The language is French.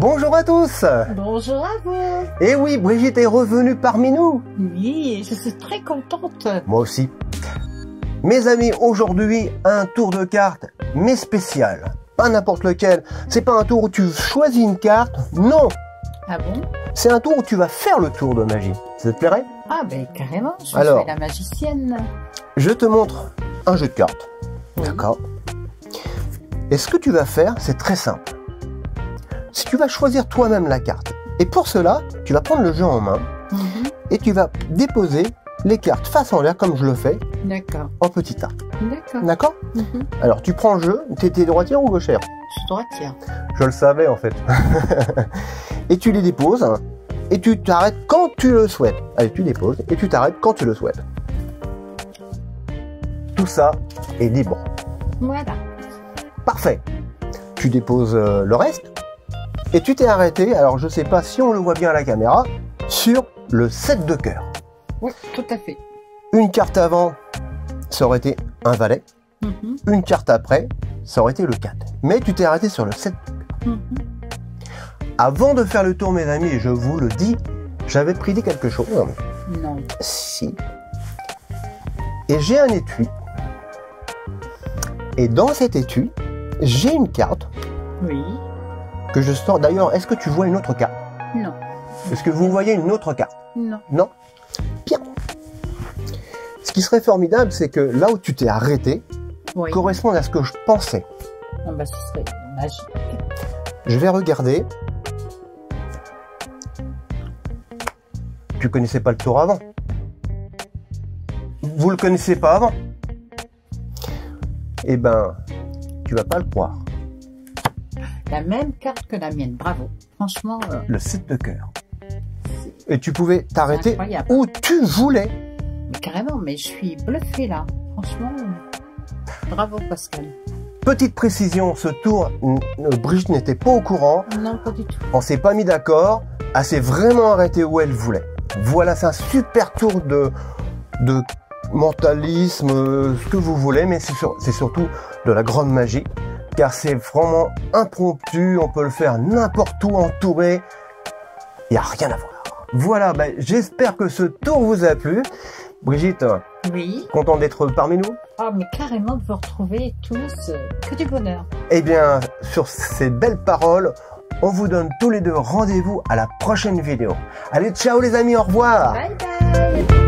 Bonjour à tous Bonjour à vous Et oui, Brigitte est revenue parmi nous Oui, je suis très contente Moi aussi. Mes amis, aujourd'hui, un tour de cartes, mais spécial. Pas n'importe lequel. C'est pas un tour où tu choisis une carte, non Ah bon? C'est un tour où tu vas faire le tour de magie. Ça te plairait? Ah ben carrément, je Alors. suis la magicienne Je te montre un jeu de cartes. Oui. D'accord Et ce que tu vas faire, c'est très simple. Si tu vas choisir toi-même la carte, et pour cela, tu vas prendre le jeu en main Mhm. et tu vas déposer les cartes face en l'air comme je le fais D'accord, en petit tas. d'accord. D'accord Mhm. Alors tu prends le jeu, t'étais droitière ou gauchère? Je suis droitière. Je le savais en fait. et tu les déposes et tu t'arrêtes quand tu le souhaites. Allez, tu déposes et tu t'arrêtes quand tu le souhaites. Tout ça est libre. Voilà. Parfait. Tu déposes euh, le reste et tu t'es arrêté, alors je sais pas si on le voit bien à la caméra, sur le 7 de cœur. Oui, tout à fait. Une carte avant, ça aurait été un valet. Mhm. Une carte après, ça aurait été le 4. Mais tu t'es arrêté sur le 7. Mhm. Avant de faire le tour, mes amis, et je vous le dis, j'avais prédit quelque chose. Non. Si. Et j'ai un étui. Et dans cet étui, j'ai une carte Oui. Que je sors. D'ailleurs, est-ce que tu vois une autre carte? Non. Est-ce que vous voyez une autre carte? Non. Non? Bien. Ce qui serait formidable, c'est que là où tu t'es arrêté Oui. correspond à ce que je pensais. Ah ben, ce serait magique. Je vais regarder. Tu connaissais pas le tour avant? Vous le connaissez pas avant? Eh ben, tu vas pas le croire. La même carte que la mienne, bravo. Franchement, euh, Le 7 de cœur. Et tu pouvais t'arrêter où tu voulais. Mais carrément, mais je suis bluffée là. Franchement, euh, bravo Pascal. Petite précision, ce tour, euh, Brigitte n'était pas au courant. Non, pas du tout. On s'est pas mis d'accord. Elle s'est vraiment arrêtée où elle voulait. Voilà, c'est un super tour de, de mentalisme, ce que vous voulez, mais c'est sur- c'est surtout de la grande magie. Car c'est vraiment impromptu, on peut le faire n'importe où entouré. Il n'y a rien à voir. Voilà, ben, j'espère que ce tour vous a plu. Brigitte, Oui. content d'être parmi nous? Ah, mais carrément de vous retrouver tous, euh, que du bonheur. Eh bien, sur ces belles paroles, on vous donne tous les deux rendez-vous à la prochaine vidéo. Allez, ciao les amis, au revoir Bye bye